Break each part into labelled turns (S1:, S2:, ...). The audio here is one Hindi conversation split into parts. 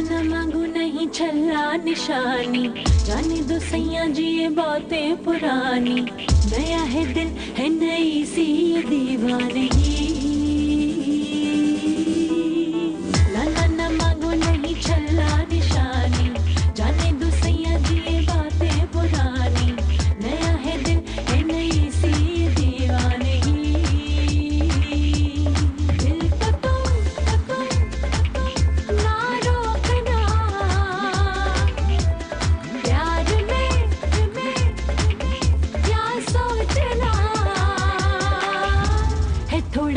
S1: ना मांगू नहीं, छल्ला निशानी। जाने दो सैया जी ये बातें पुरानी। नया है दिल, है नई सी दीवानगी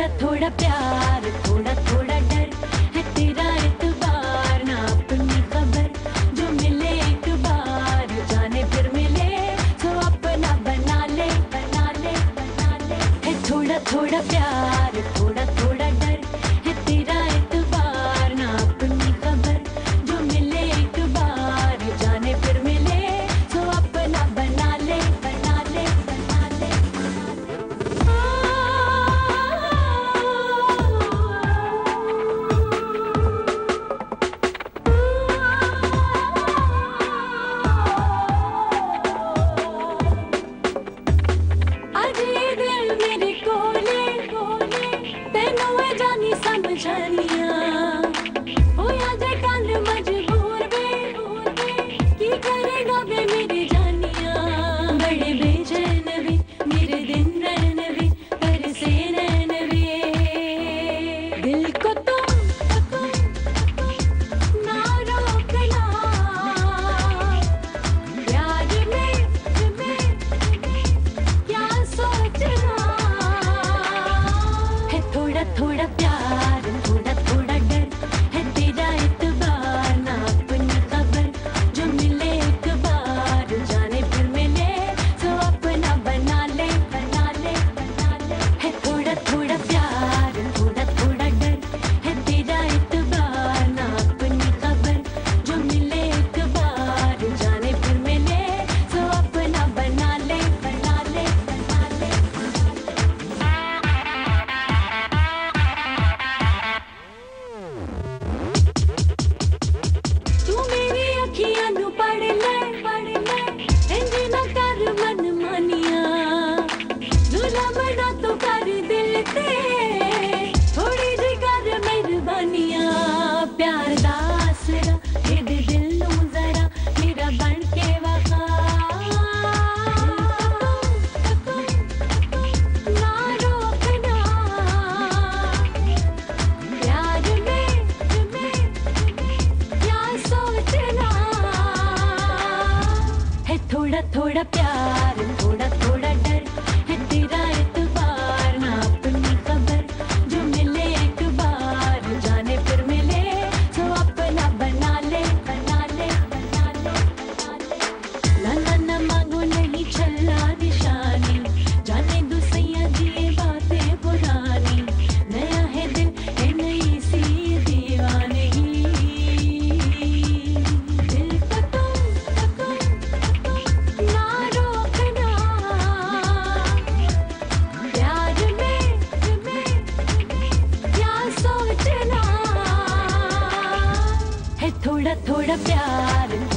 S1: थोड़ा थोड़ा प्यार, थोड़ा थोड़ा डर है तेरा एतबार ना अपनी खबर जो मिले एक बार, जाने फिर मिले तो अपना बना ले बना ले बना ले। है थोड़ा थोड़ा प्यार। थोड़ा है थोड़ा थोड़ा प्यार थोड़ा थोड़ा थोड़ा थोड़ा प्यार